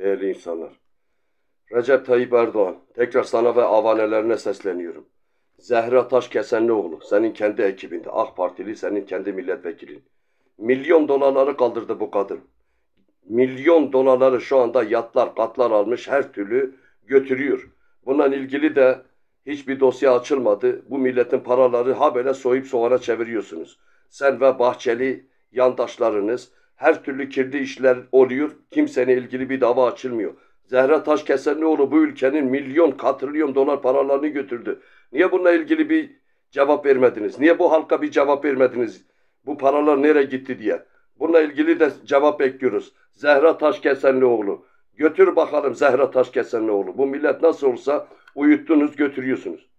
değerli insanlar. Recep Tayyip Erdoğan, tekrar sana ve avanelerine sesleniyorum. Zehra Taşkesenlioğlu, senin kendi ekibinde, AK Partili, senin kendi milletvekilin. Milyon dolarları kaldırdı bu kadın. Milyon dolarları şu anda yatlar, katlar almış, her türlü götürüyor. Bununla ilgili de hiçbir dosya açılmadı. Bu milletin paraları habere soyup soğana çeviriyorsunuz. Sen ve Bahçeli yandaşlarınız her türlü kirli işler oluyor. Kimsenin ilgili bir dava açılmıyor. Zehra Taşkesenlioğlu bu ülkenin milyon, katrilyon dolar paralarını götürdü. Niye bununla ilgili bir cevap vermediniz? Niye bu halka bir cevap vermediniz? Bu paralar nereye gitti diye. Bununla ilgili de cevap bekliyoruz. Zehra Taşkesenlioğlu. Götür bakalım Zehra Taşkesenlioğlu. Bu millet nasıl olsa uyuttunuz götürüyorsunuz.